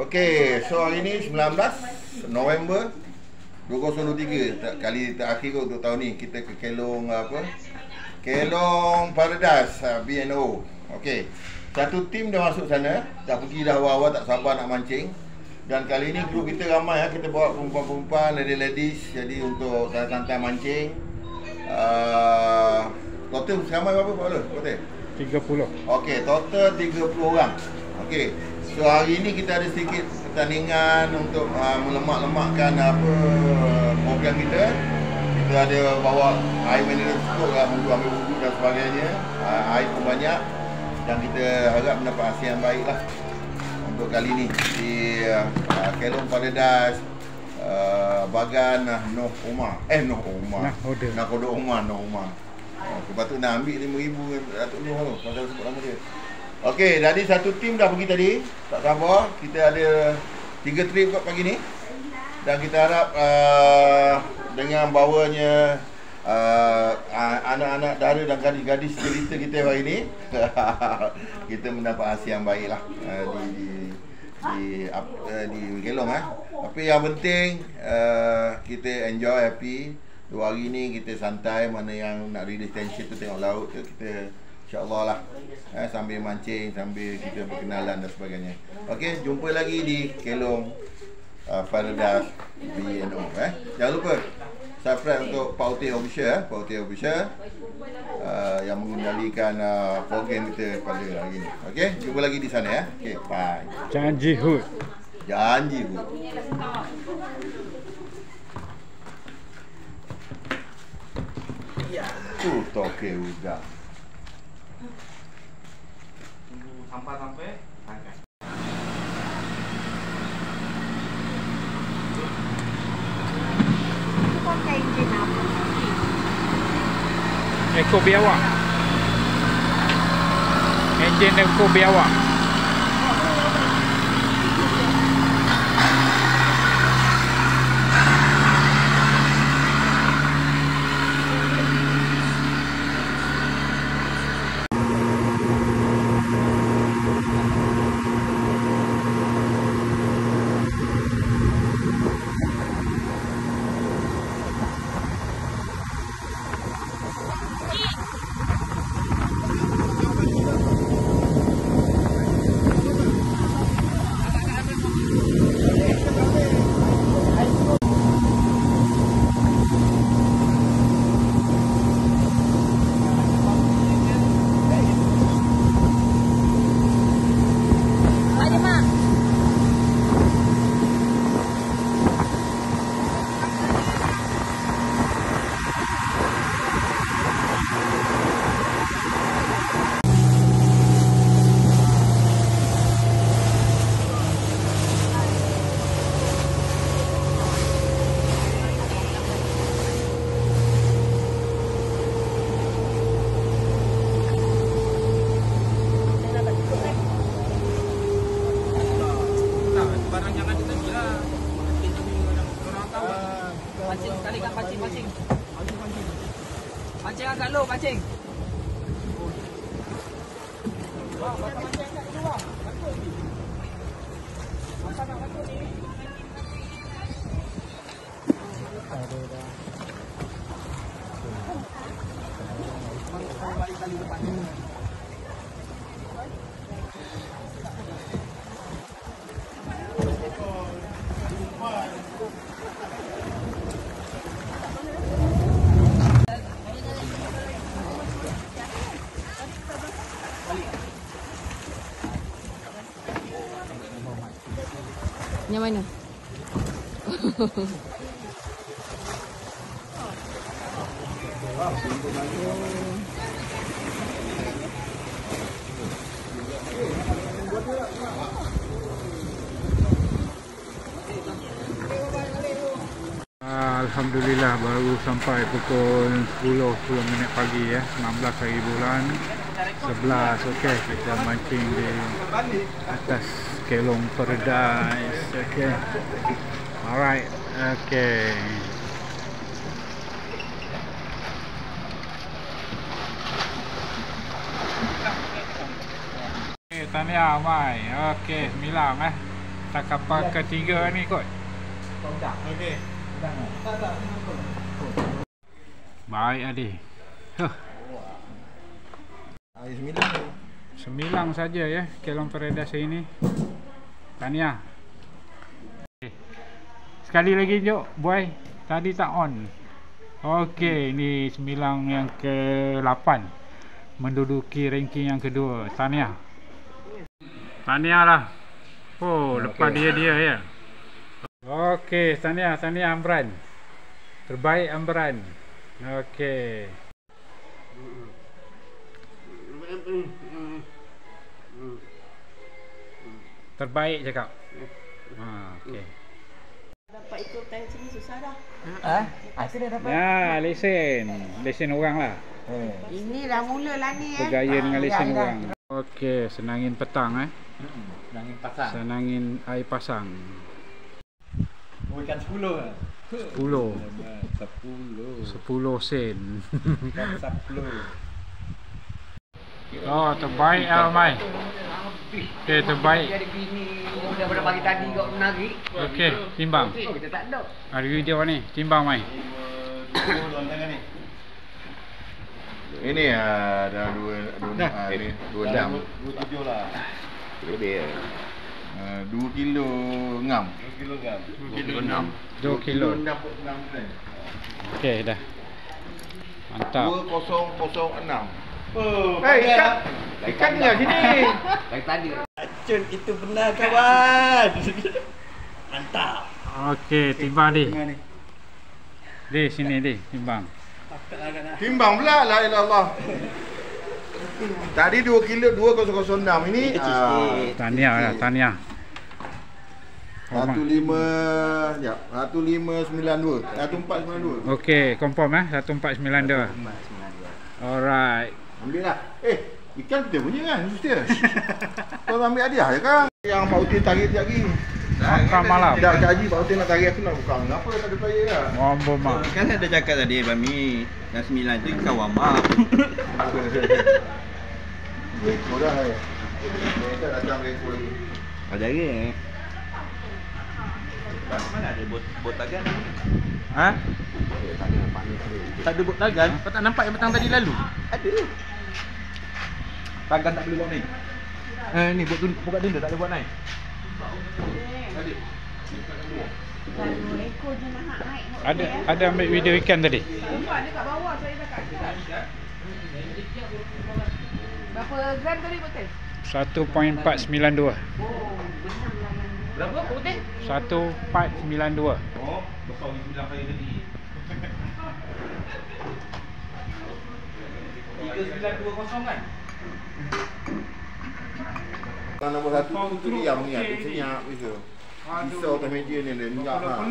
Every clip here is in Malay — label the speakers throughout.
Speaker 1: Okey, so hari ni 19 November 2023 Kali terakhir untuk tahun ni. Kita ke Kelong apa? Kelong Paradise uh, BNO Okey Satu tim dah masuk sana. Dah pergi dah awal-awal tak sabar nak mancing. Dan kali ni grup kita ramai ya. Kita bawa perempuan-perempuan, ladies-ladies Jadi untuk santai-santai mancing. Uh, Total seramai berapa Pak Ola? Total?
Speaker 2: 30
Speaker 1: Okey, total 30 orang. Okey So hari ni kita ada sedikit pertandingan untuk uh, melemak-lemakkan apa program kita. Kita ada bawa air mineral cukup lah untuk ambil wudhu dan sebagainya. Uh, air pun banyak dan kita harap mendapat hasil yang baik lah untuk kali ni di uh, Kelong Paradise uh, Bagan uh, Noh Umar. Eh Noh Umar.
Speaker 2: Nah, order.
Speaker 1: Nak kodok Umar, Noh Umar. Uh, patut nak ambil RM5,000 Datuk Noh tu pasal sebut nama dia. Okey, jadi satu tim dah pergi tadi. Tak sabar, kita ada tiga trip kat pagi ni. Dan kita harap uh, dengan bawanya uh, anak-anak dara dan gadis-gadis cerita kita hari ni kita mendapat hasil yang baik lah uh, di di di, uh, di Gelong eh. Tapi yang penting uh, kita enjoy happy. Dua hari ni kita santai mana yang nak release tension tu tengok laut tu kita InsyaAllah lah eh, Sambil mancing Sambil kita berkenalan dan sebagainya Okey, jumpa lagi di Kelong uh, Paradise BNO eh. Jangan lupa Subscribe untuk Pauti Official eh. Pauti Official uh, Yang mengendalikan uh, program kita pada hari ini Okey, jumpa lagi di sana ya. Okey, bye
Speaker 2: Janji Hood
Speaker 1: Janji bu. Ya. Tu toke udah.
Speaker 3: Angkat.
Speaker 4: Pakai enjin apa?
Speaker 2: Eko biawak Enjin Eko biawak
Speaker 4: Yang mana?
Speaker 2: Ah, Alhamdulillah baru sampai pukul 10 10 minit pagi ya 16 hari bulan 11 okey kita mancing di atas Kelong Paradise okey alright Okey. Okay, tahniah Mai. Okey, sembilan eh. Tak kapal ketiga ni kot.
Speaker 1: Okey.
Speaker 2: Baik Adi. Huh,
Speaker 1: Air sembilan tu.
Speaker 2: sembilan saja ya Kelong Paradise ini. Tahniah. Okay. Sekali lagi Jok, boy. Tadi tak on. Okey, ni sembilan yang ke-8. Menduduki ranking yang kedua. Tahniah. Tahniah lah. Oh, lepas dia dia ya. Okey, tahniah, tahniah Amran. Terbaik Amran. Okey. Terbaik cakap. Ha, okey.
Speaker 4: Dapat ikut time sini susah dah.
Speaker 3: Ha? Aku dah dapat.
Speaker 2: Ya, lesen. Lesen orang lah.
Speaker 4: Inilah mula lah ni eh.
Speaker 2: Bergaya dengan lesen
Speaker 3: ya, ya.
Speaker 2: orang. Okey, senangin petang eh.
Speaker 3: Nangin pasang.
Speaker 2: Senangin air pasang.
Speaker 3: Oh, ikan 10 lah.
Speaker 2: 10.
Speaker 3: 10.
Speaker 2: 10 sen.
Speaker 3: Ikan 10.
Speaker 2: Oh, terbaik lah Mai. Okey, terbaik.
Speaker 3: Dia ada bini daripada pagi tadi kau menarik.
Speaker 2: Okey, timbang.
Speaker 3: Oh, kita tak ada.
Speaker 2: Ada video ni, timbang Mai.
Speaker 1: Ini ah dah dua dua ah, ni dua jam.
Speaker 3: Dua tujuh lah.
Speaker 1: Lebih. Ah, dua kilo ngam.
Speaker 3: Dua kilo kan?
Speaker 2: 2 kilo.
Speaker 1: Enam enam bulan.
Speaker 2: Okey, dah. Mantap.
Speaker 1: Dua kosong kosong enam.
Speaker 3: Oh,
Speaker 1: Hei, ikan. Ikan tinggal sini.
Speaker 3: Dari tadi. Racun itu benar kawan. Mantap.
Speaker 2: Okey, timbang.
Speaker 3: Tengah ni.
Speaker 2: Di sini di, timbang.
Speaker 1: Timbang pula la ilaha illallah. Tadi 2 kilo 2006 ini ah,
Speaker 3: sikit.
Speaker 2: Tahniah lah, tahniah.
Speaker 1: Satu lima, ya, satu lima sembilan dua, satu empat sembilan dua.
Speaker 2: Okey, confirm eh 1492. Alright.
Speaker 1: Ambil lah. Eh, ikan kita punya kan, mesti. Kau ambil hadiah je kan? Yang Pak Utin tarik tiap hari.
Speaker 2: Makan malam.
Speaker 1: Tidak Cik Haji, Pak Utin nak tarik aku nak buka. Kenapa tak ada player kan?
Speaker 2: Mambo mak.
Speaker 5: Kan saya dah cakap tadi Bami Dan sembilan tu ikan wamak
Speaker 1: Rekod dah. eh. Mereka datang rekod lagi.
Speaker 5: Ada lagi eh Mana ada bot, bot tagan Ha? Tak ada bot tagan? Kau tak nampak yang petang tadi lalu? Ada Tagan tak boleh buat naik Eh ni bot tu buka denda tak boleh buat naik
Speaker 4: nak
Speaker 2: Ada ada ambil video ikan tadi.
Speaker 4: Nampak dia kat bawah saya cakap. Berapa gram tadi betul?
Speaker 2: 1.492.
Speaker 3: Berapa putih?
Speaker 2: 1492.
Speaker 5: Oh, besar bilang saya tadi Tiga sembilan dua kosong kan?
Speaker 1: Yang nombor satu tu tu diam ni, aku senyap gitu. Pisau atas meja ni dia minyak ha.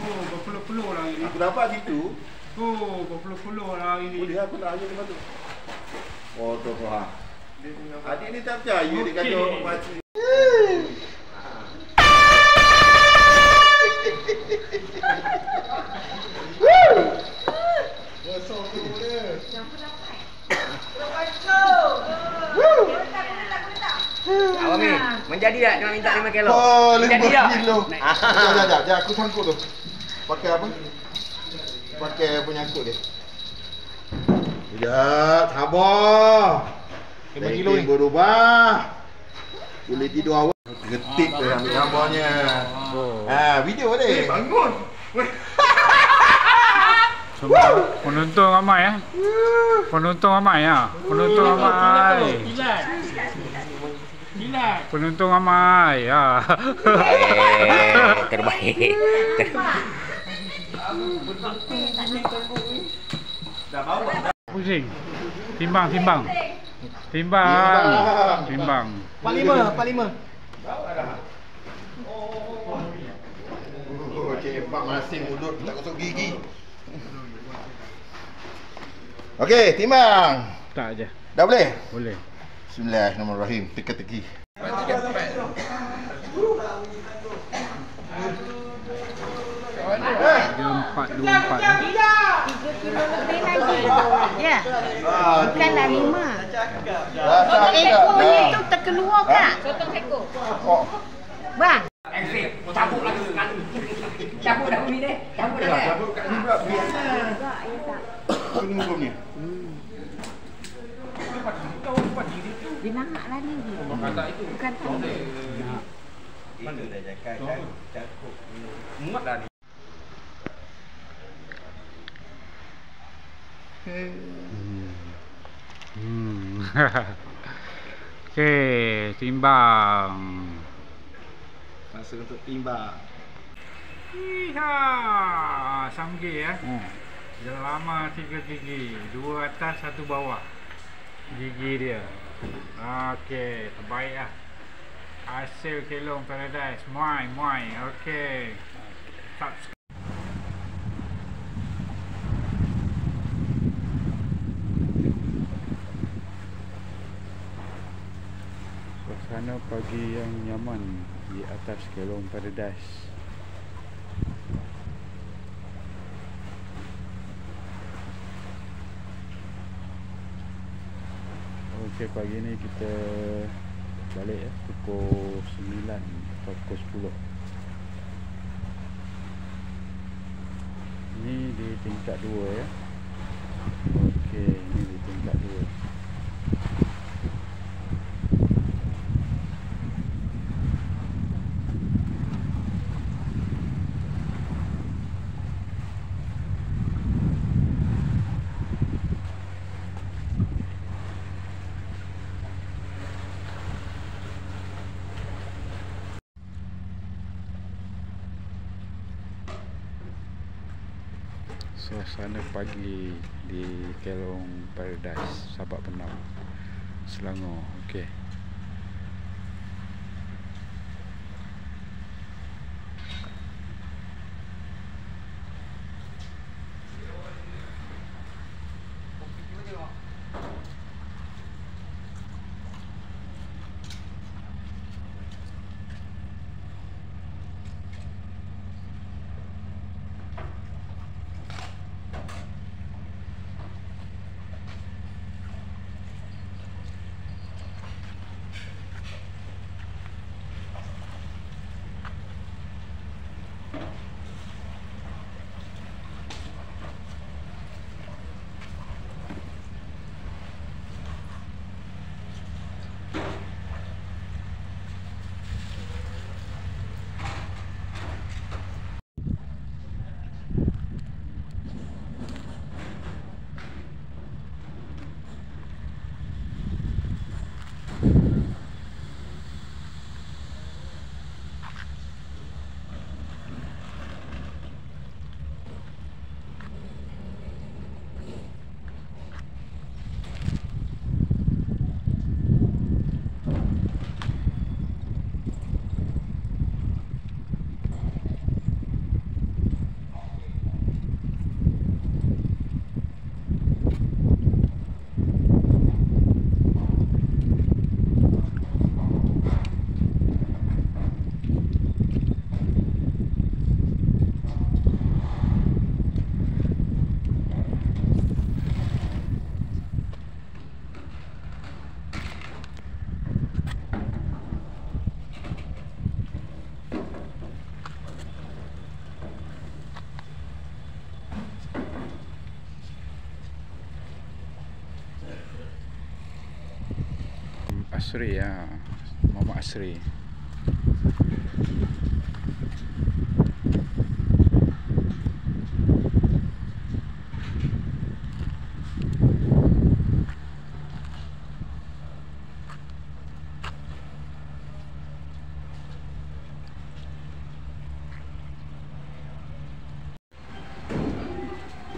Speaker 2: Oh, berpeluh-peluh lah ini.
Speaker 1: Aku dapat situ,
Speaker 2: Oh, berpeluh-peluh lah
Speaker 1: boleh aku nak hanya lepas tu. Oh, tu tu ha. Adik ni tak percaya dia kata makcik.
Speaker 3: Awak ni, menjadi tak dengan minta 5 kilo?
Speaker 1: Oh,
Speaker 3: Menjadi
Speaker 1: lima
Speaker 3: tak?
Speaker 1: kilo. Sekejap, sekejap, sekejap. Aku sangkut tu. Pakai apa? Pakai penyangkut dia. Sekejap, sabar.
Speaker 5: Lima kilo ni.
Speaker 1: berubah. Boleh tidur awal. Getik tu ambil gambarnya.
Speaker 2: Oh.
Speaker 1: Ha, video dia. bangun.
Speaker 2: Semua penonton ramai eh. Penonton ramai ya. Penonton ramai. Penonton ramai ya.
Speaker 3: Eh, terbaik.
Speaker 2: Pusing. Timbang, timbang. Timbang. Timbang.
Speaker 3: Pak lima, pak lima.
Speaker 1: Oh, Cik Pak masing mulut tak kosong gigi. Okey, timbang.
Speaker 2: Tak je.
Speaker 1: Dah boleh?
Speaker 2: Boleh.
Speaker 1: Bismillahirrahmanirrahim. Teka-teki.
Speaker 2: Empat, dua empat eh.
Speaker 4: Tiga kilo lebih lagi. Ya.
Speaker 1: Ah,
Speaker 4: Bukanlah lima. Ekor
Speaker 1: dah.
Speaker 4: ni tu terkeluar kak.
Speaker 3: Sotong ekor.
Speaker 1: Oh.
Speaker 4: Bang.
Speaker 3: Cabut lagi sekali. Cabut dah bumi ni. Cabut dah. Eh.
Speaker 1: cabut kat ni pula. Biar
Speaker 4: Enggak, ya tak.
Speaker 1: Tunggu hukum ni.
Speaker 4: Dia nak lari dia. Bukan tak.
Speaker 5: Muat dah ni.
Speaker 2: Hmm. Hmm. Okey, timbang.
Speaker 5: Masa untuk timbang.
Speaker 2: Iha, sanggih ya.
Speaker 1: Hmm.
Speaker 2: Dah lama tiga gigi, dua atas satu bawah. Gigi dia. Okey, terbaik lah. Hasil kelong paradise. Muai, muai. Okey. Subscribe. Suasana pagi yang nyaman di atas kelong paradise. Okey pagi ni kita balik ya pukul 9 atau pukul 10. Ni di tingkat 2 ya. Okey, ni di tingkat 2. Suasana pagi di Kelong Paradise Sabak Penau Selangor. Okey Asri ya. Muhammad Asri.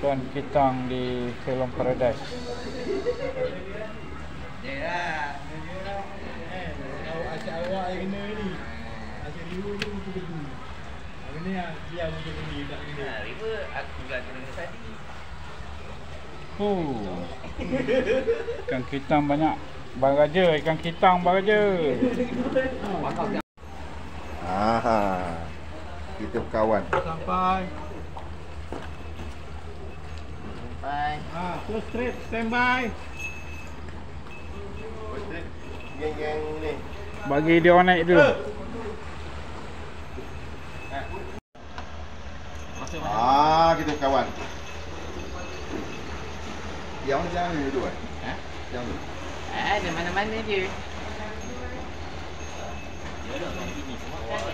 Speaker 2: Dan kitang di film Paradise aku. Ikan kitang banyak. Bang Raja, ikan kitang Bang Raja.
Speaker 1: Ah, kita berkawan.
Speaker 5: Sampai.
Speaker 3: Sampai.
Speaker 5: Ha, ah, terus trip, standby.
Speaker 1: Geng-geng ni.
Speaker 2: Bagi dia orang naik dulu. Eh. Eh.
Speaker 1: Ah, kita berkawan kawan. Yang mana jangan dulu eh?
Speaker 3: Ha?
Speaker 1: Yang dulu.
Speaker 3: Ada mana-mana dia.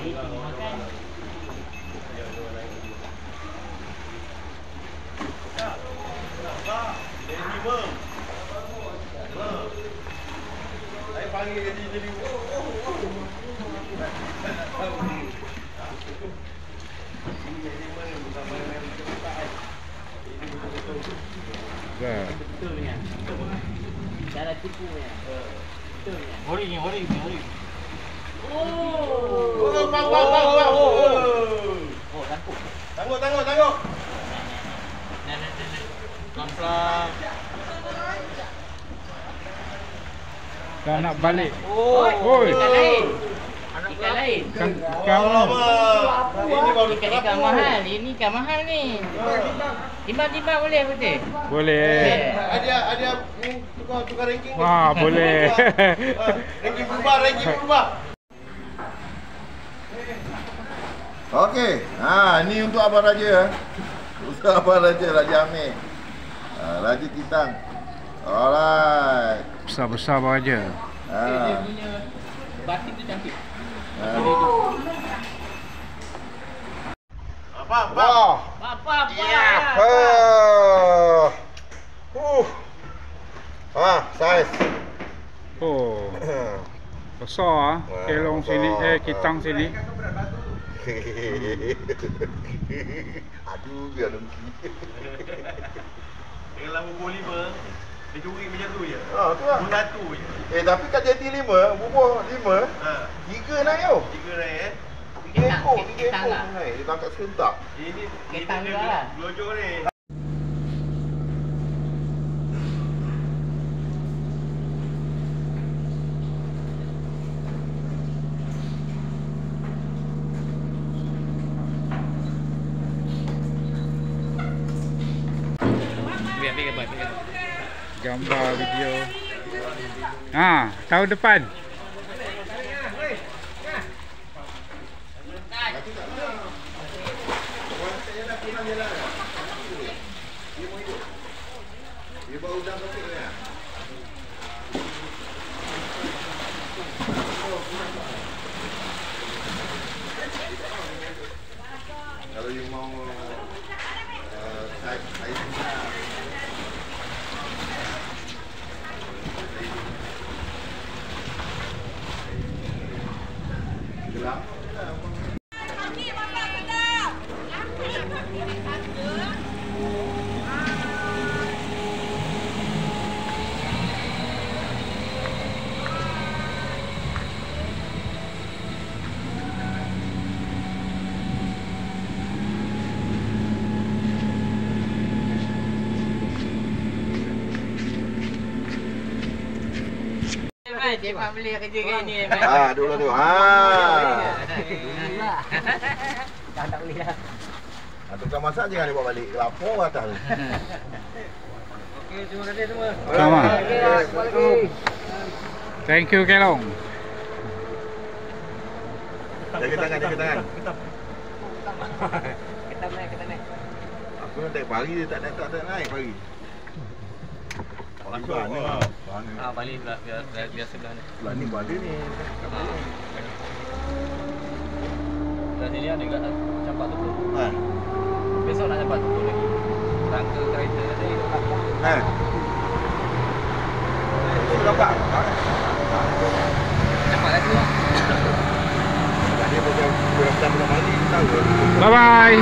Speaker 3: Makan.
Speaker 1: Saya panggil jadi jadi.
Speaker 2: Ya.
Speaker 3: Betul punya. Cara tipu punya. Betul punya.
Speaker 5: Hori ni, hori ni, hori.
Speaker 3: Oh.
Speaker 1: Oh, bang, bang, bang, bang.
Speaker 3: Oh, lampu.
Speaker 1: Tangguh, tangguh, tangguh.
Speaker 3: Nah, nah, nah, nah. Pelan-pelan.
Speaker 2: Dah nak balik.
Speaker 3: Oh,
Speaker 2: Oi.
Speaker 3: ikan lain. Ikan lain.
Speaker 2: Kan kamu.
Speaker 1: Ini baru
Speaker 3: Ikan ikan mahal. Ini ikan mahal ni. Timbang-timbang boleh betul?
Speaker 2: Boleh.
Speaker 1: Ada ada ni tukar tukar ranking. ni.
Speaker 2: Wah, boleh.
Speaker 1: Ah, ranking berubah, ranking berubah. Okey. Ha, ni untuk abang raja. Untuk abang raja Raja Amir. Ha, raja Kitang. Alright.
Speaker 2: Besar-besar aja.
Speaker 1: Ha.
Speaker 3: Dia punya batin tu cantik.
Speaker 1: ha. Apa? Apa?
Speaker 3: Apa apa?
Speaker 1: Ya. Ah. Uh. Ah, saiz.
Speaker 2: Oh. Besar ah. Kelong
Speaker 1: besar.
Speaker 2: sini eh kitang sini.
Speaker 1: Aduh, biar dengki.
Speaker 6: Kalau bubur lima, dia curi macam tu je.
Speaker 1: Ah, tu lah.
Speaker 6: Satu je.
Speaker 1: Eh, tapi kat jeti lima, bubur lima,
Speaker 6: Ha,
Speaker 1: tiga naik tau.
Speaker 6: tiga naik eh.
Speaker 1: Tiga
Speaker 3: Ketang,
Speaker 1: ekor, tiga
Speaker 3: ketang
Speaker 1: ekor
Speaker 3: tak?
Speaker 1: naik. Dia tangkap serentak.
Speaker 6: Ini
Speaker 3: Ketang
Speaker 6: ini
Speaker 3: juga
Speaker 6: dia
Speaker 3: lah.
Speaker 6: Gelojok ni.
Speaker 2: Gambar video. Ha, tahun depan.
Speaker 1: Dia baru dah topik ni. ah. Kalau you mau uh, type ID gelap
Speaker 3: Dia mak beli kerja kali ni. Mat.
Speaker 1: Ah, dulu tu. Ah.
Speaker 3: Dah tak boleh dah.
Speaker 1: Ah, tukang masak jangan dibawa balik. Lapor atas tu.
Speaker 3: Okey, terima kasih semua.
Speaker 2: Sama. Thank you Kelong.
Speaker 1: Jaga tangan, jaga tangan.
Speaker 3: Ketam naik, ketam naik.
Speaker 1: Aku nak naik pagi dia tak naik tak, tak naik pagi. Pagi mana? Pagi.
Speaker 3: Ah, balik pula biar biar, biar sebelah ni.
Speaker 1: Sebelah ni pun ada ni.
Speaker 3: Dah dia lihat dekat campak tu.
Speaker 1: Ha.
Speaker 3: Besok nak campak tu lagi. Rangka kereta tadi.
Speaker 1: Ha. Nampak.
Speaker 3: Campak lagi lah.
Speaker 1: Tak dia macam tak balik tahu.
Speaker 2: Bye bye.